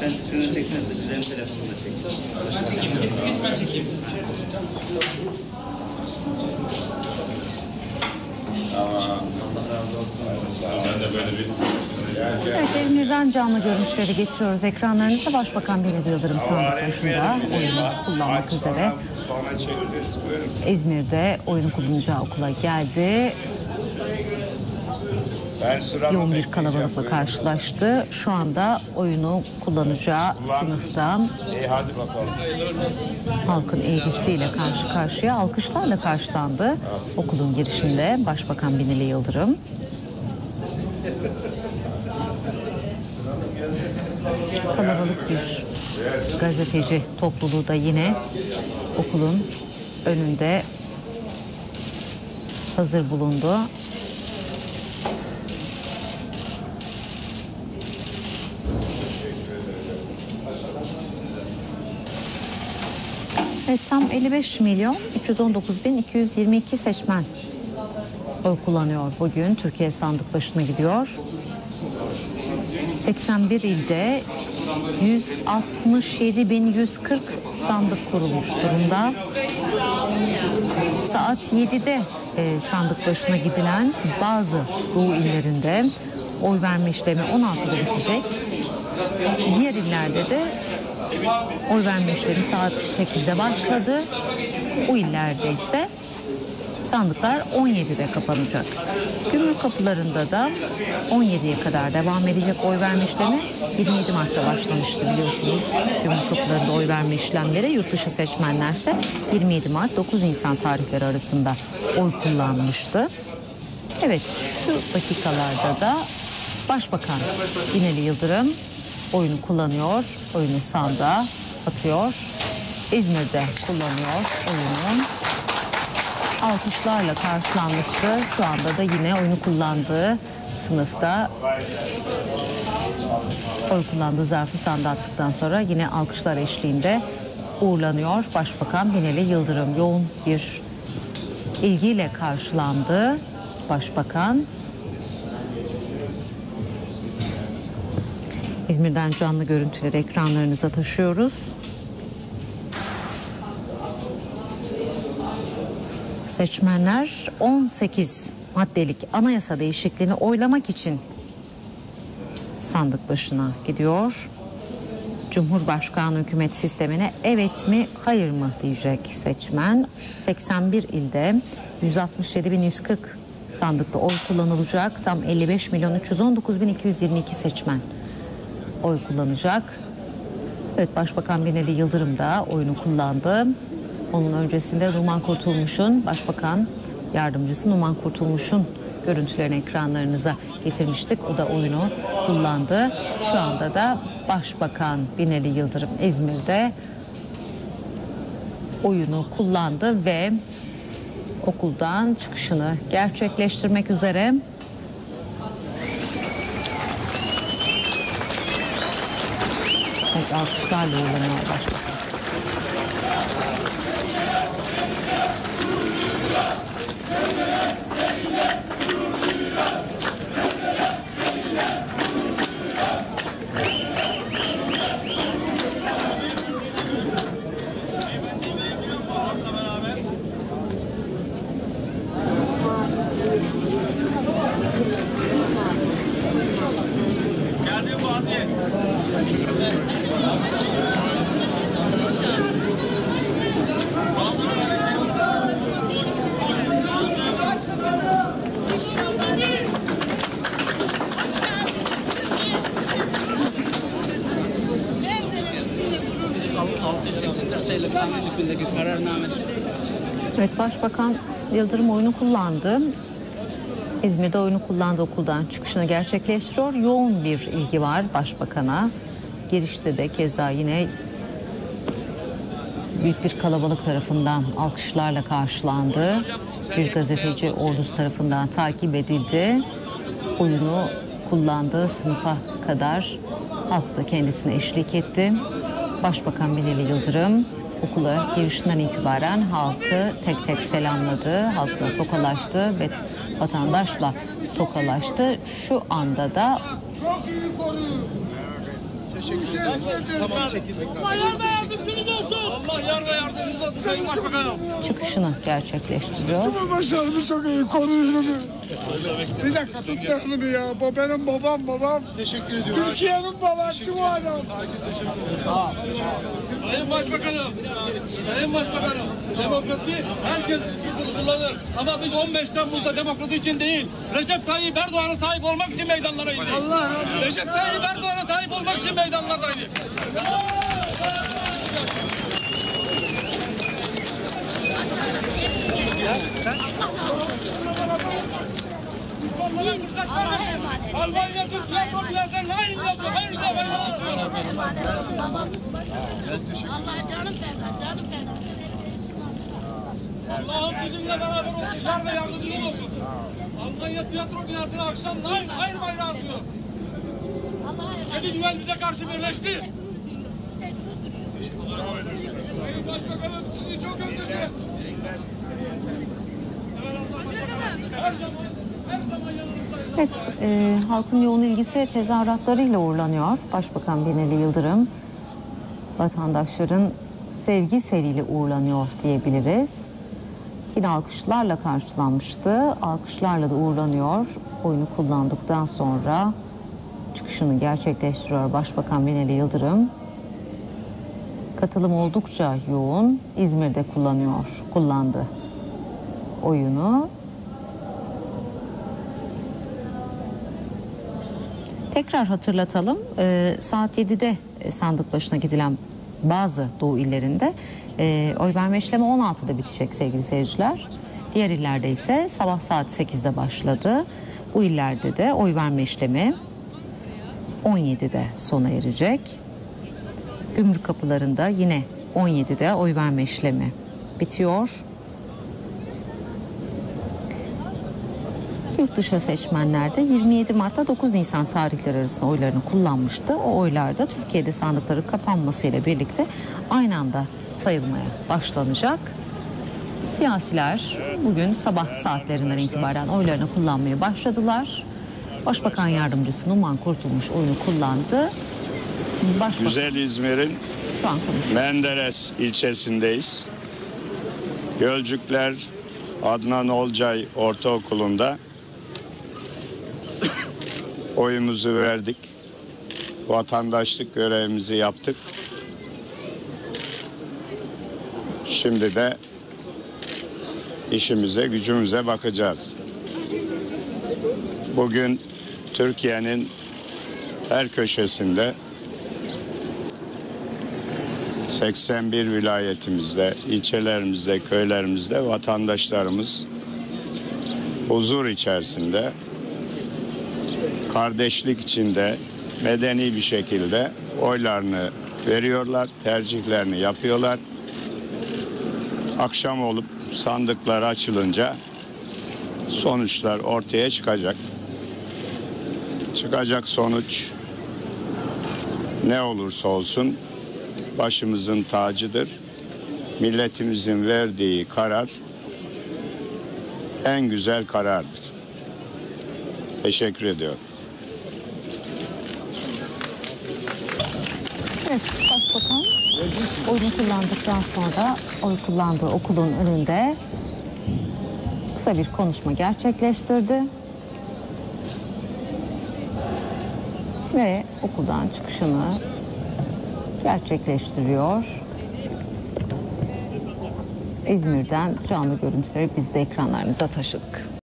Sen şunu çeksene, güzel telefonunu da çek. Ben çekeyim, siz geç ben çekeyim. Evet İzmir'den canlı görüntüleri getiriyoruz ekranlarınıza. Başbakan Binali Yıldırım sandık başında oyunu kullanmak üzere. İzmir'de oyunu kullanacağı okula geldi. Yoğun bir kalabalıkla karşılaştı. Şu anda oyunu kullanacağı sınıfta İyi hadi bakalım. halkın ilgisiyle karşı karşıya alkışlarla karşılandı. Okulun girişinde Başbakan Binali Yıldırım. Kalabalık bir gazeteci topluluğu da yine okulun önünde hazır bulundu. Evet tam 55 milyon 319 bin 222 seçmen oy kullanıyor bugün. Türkiye sandık başına gidiyor. 81 ilde 167.140 sandık kurulmuş durumda. Saat 7'de e, sandık başına gidilen bazı Doğu illerinde oy verme işlemi 16'da bitecek. Diğer illerde de oy verme işlemi saat 8'de başladı. O illerde ise sandıklar 17'de kapanacak. Gümrük kapılarında da 17'ye kadar devam edecek oy verme işlemi. 27 Mart'ta başlamıştı biliyorsunuz. Gümrük kapılarında oy verme işlemleri. Yurt dışı seçmenlerse 27 Mart 9 Nisan tarihleri arasında oy kullanmıştı. Evet şu dakikalarda da Başbakan Binali Yıldırım oyunu kullanıyor. Oyunu sandığa atıyor. İzmir'de kullanıyor oyunu alkışlarla karşılanmıştı. Şu anda da yine oyunu kullandığı sınıfta oy kullandığı zarfı sandığa attıktan sonra yine alkışlar eşliğinde uğurlanıyor. Başbakan Binali Yıldırım yoğun bir ilgiyle karşılandı. Başbakan İzmir'den canlı görüntüleri ekranlarınıza taşıyoruz. Seçmenler 18 maddelik anayasa değişikliğini oylamak için sandık başına gidiyor. Cumhurbaşkanı hükümet sistemine evet mi hayır mı diyecek seçmen. 81 ilde 167.140 sandıkta oy kullanılacak. Tam 55 milyon 319 bin 222 seçmen oy kullanacak. Evet Başbakan Binali Yıldırım da oyunu kullandı. Onun öncesinde Numan Kurtulmuş'un Başbakan Yardımcısı Numan Kurtulmuş'un görüntülerini ekranlarınıza getirmiştik. O da oyunu kullandı. Şu anda da Başbakan Binali Yıldırım İzmir'de oyunu kullandı ve okuldan çıkışını gerçekleştirmek üzere Evet, alkışlarla başbakan. hükmündeki kararname Evet Başbakan Yıldırım oyunu kullandı. İzmir'de oyunu kullandı okuldan çıkışını gerçekleştiriyor. Yoğun bir ilgi var Başbakan'a. Girişte de keza yine büyük bir kalabalık tarafından alkışlarla karşılandı. Bir gazeteci ordusu tarafından takip edildi. Oyunu kullandığı sınıfa kadar halk da kendisine eşlik etti. Başbakan Binali Yıldırım okula girişinden itibaren halkı tek tek selamladı, halkla tokalaştı ve vatandaşla tokalaştı. Şu anda da. Teşekkür ederim. Tamam çekildik. Allah yar ve yardımcınız olsun. Allah yar ve yardımcınız olsun Sayın Başbakanım. çıkışını gerçekleştiriyor. Cumhurbaşkanımı çok iyi koruyor. Bir dakika tutmayalım ya. Bu benim babam babam. Teşekkür ediyorum. Türkiye'nin babası bu adam. Sayın Başbakanım. Sayın Başbakanım. Demokrasi herkes kullanır. Ama biz 15 Temmuz'da demokrasi için değil. Recep Tayyip Erdoğan'a sahip olmak için meydanlara indik. Allah razı olsun. Recep Tayyip Erdoğan'a sahip olmak için meydanlardaydık. Onlara fırsat vermeyin. Almanya Türk tiyatro piyasasının aynı yazıyor. Aynı zamanda yazıyor. Allah canım feda, canım feda. Allah'ım sizinle beraber olsun. Yar ve yardımcınız olsun. Almanya tiyatro binasına akşam aynı, aynı bayrağı asıyor. Yedi düvel bize karşı birleşti. Sayın Başbakanım sizi çok özleyeceğiz. Her zaman, her zaman. Evet, e, halkın yoğun ilgisi tezahüratlarıyla uğurlanıyor Başbakan Binali Yıldırım. Vatandaşların sevgi seriyle uğurlanıyor diyebiliriz. Yine alkışlarla karşılanmıştı. Alkışlarla da uğurlanıyor. Oyunu kullandıktan sonra çıkışını gerçekleştiriyor Başbakan Binali Yıldırım. Katılım oldukça yoğun. İzmir'de kullanıyor, kullandı oyunu. Tekrar hatırlatalım. Ee, saat 7'de e, sandık başına gidilen bazı doğu illerinde e, oy verme işlemi 16'da bitecek sevgili seyirciler. Diğer illerde ise sabah saat 8'de başladı. Bu illerde de oy verme işlemi 17'de sona erecek. Gümrük kapılarında yine 17'de oy verme işlemi bitiyor. Yurt dışı seçmenler de 27 Mart'ta 9 Nisan tarihleri arasında oylarını kullanmıştı. O oylarda Türkiye'de sandıkları kapanmasıyla birlikte aynı anda sayılmaya başlanacak. Siyasiler bugün sabah saatlerinden itibaren oylarını kullanmaya başladılar. Başbakan Yardımcısı Numan Kurtulmuş oyunu kullandı. Başbakan Güzel İzmir'in. Menderes ilçesindeyiz. Gölcükler Adnan Olcay Ortaokulu'nda oyumuzu verdik. Vatandaşlık görevimizi yaptık. Şimdi de işimize, gücümüze bakacağız. Bugün Türkiye'nin her köşesinde 81 vilayetimizde, ilçelerimizde, köylerimizde vatandaşlarımız huzur içerisinde, kardeşlik içinde, medeni bir şekilde oylarını veriyorlar, tercihlerini yapıyorlar. Akşam olup sandıklar açılınca sonuçlar ortaya çıkacak. Çıkacak sonuç ne olursa olsun başımızın tacıdır. Milletimizin verdiği karar en güzel karardır. Teşekkür ediyorum. Evet, oyunu kullandıktan sonra oy kullandığı okulun önünde kısa bir konuşma gerçekleştirdi. Ve okuldan çıkışını gerçekleştiriyor. İzmir'den canlı görüntüleri biz de ekranlarınıza taşıdık.